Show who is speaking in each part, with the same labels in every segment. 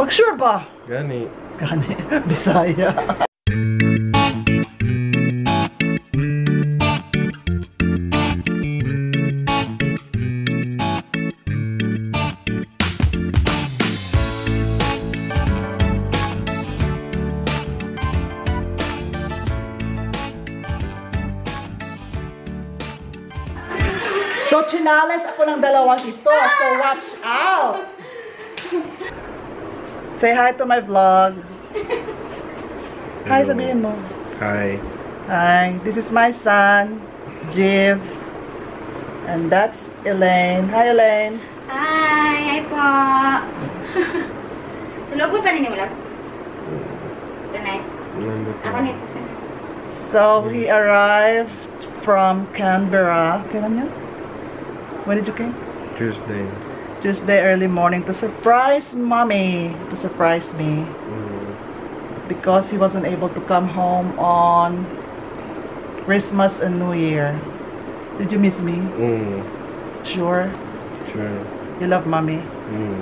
Speaker 1: Pag sure ba?
Speaker 2: Gani.
Speaker 1: Gani, Bisaya. So, chinales ako ng dalawang ito. So, watch out! Say hi to my vlog. Hi,
Speaker 2: Hello.
Speaker 1: sabihin mo.
Speaker 2: Hi.
Speaker 1: Hi, this is my son, Jiv. And that's Elaine. Hi, Elaine.
Speaker 3: Hi! Hi po! Sulog pa ninyo wala? Tunay. Ako na eh. ito siya.
Speaker 1: So, he arrived from Canberra. Kailan yun? When did you came?
Speaker 2: Tuesday.
Speaker 1: Tuesday early morning to surprise mommy. To surprise me. Because he wasn't able to come home on Christmas and New Year. Did you miss me?
Speaker 2: Mm.
Speaker 1: Sure?
Speaker 2: Sure.
Speaker 1: You love mommy?
Speaker 2: Mm.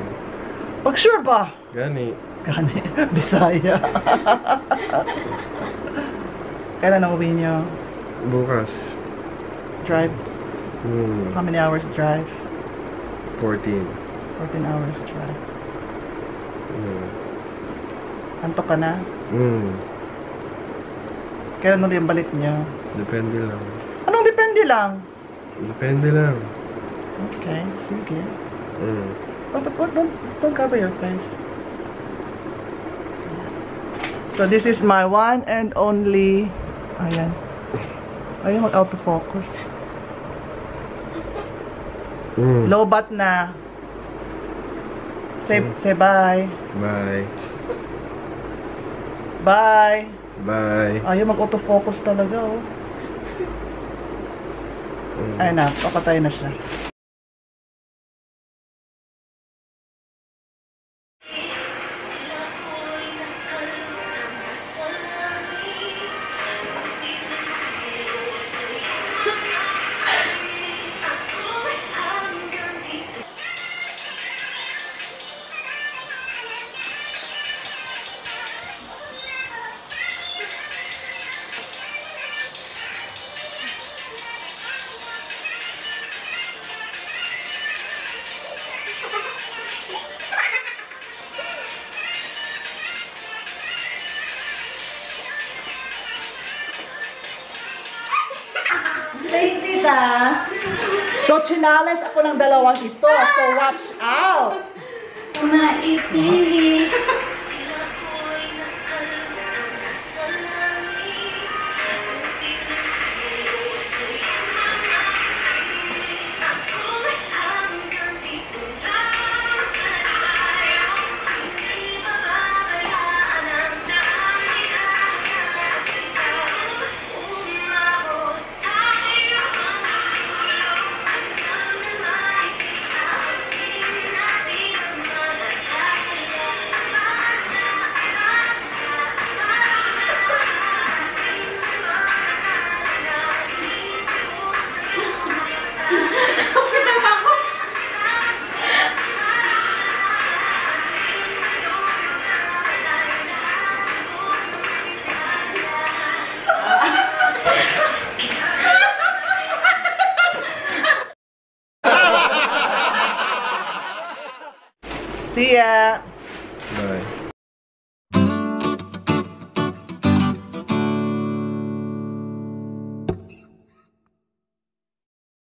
Speaker 1: Pag sure ba?
Speaker 2: Gani.
Speaker 1: Gani, Bisaya. Kailan na uwi niyo?
Speaker 2: Bukas.
Speaker 1: Drive?
Speaker 2: Mm.
Speaker 1: How many hours drive?
Speaker 2: 14.
Speaker 1: 14 hours drive.
Speaker 2: Mm.
Speaker 1: Antok ka na?
Speaker 2: Mm.
Speaker 1: Kailan ulit yung balik niyo?
Speaker 2: Depende lang.
Speaker 1: Anong depende lang?
Speaker 2: Depende lang.
Speaker 1: Okay, sige.
Speaker 2: Mm.
Speaker 1: But, but, but don't, don't cover your face. So this is my one and only... Ayan. Ayaw mag-out of focus.
Speaker 2: Mm.
Speaker 1: Low bat na. Say, say bye.
Speaker 2: Bye.
Speaker 1: Bye.
Speaker 2: Bye.
Speaker 1: Ayaw mag-autofocus talaga, oh.
Speaker 2: Mm.
Speaker 1: Ayun na, papatay na siya.
Speaker 3: Lazy ta!
Speaker 1: So, chinales ako ng dalawang ito. So, watch out!
Speaker 3: Maipili!
Speaker 1: See ya!